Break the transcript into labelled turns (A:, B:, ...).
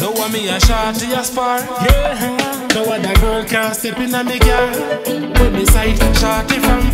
A: No one me a shorty a spar. Yeah. No other girl can step in a me car. With me sight shorty from